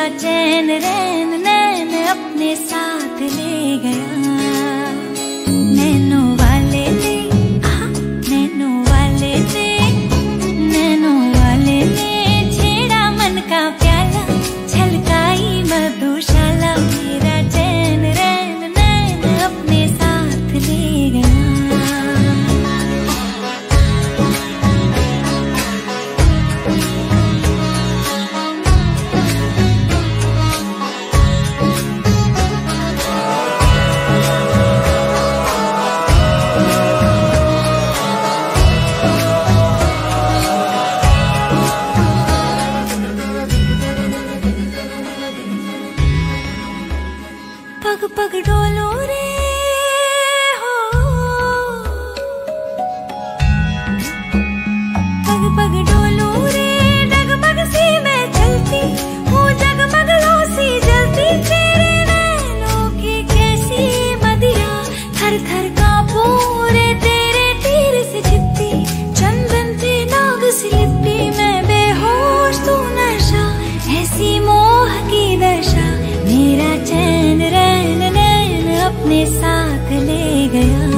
मेरा चैन रैन नैन अपने साथ ले गया। नैनो पग पग डोलो रे हो। पग पग डोलो रे, डगमग सी मैं चलती हूँ जगमग सी जलती तेरे नैनों की कैसी मदिया, थर थर अपने ले गया।